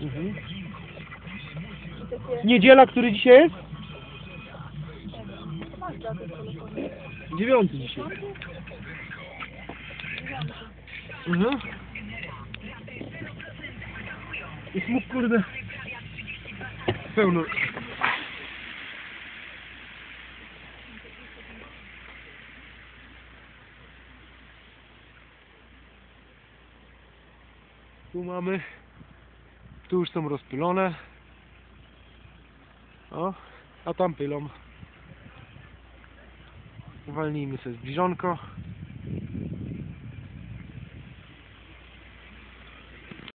Mhm. Niedziela, który dzisiaj jest? Dziewiąty dzisiaj. Mhm. I smuk kurde. Pełno. Tu mamy. Tu już są rozpylone. O, a tam pylą. Walnijmy sobie zbliżonko.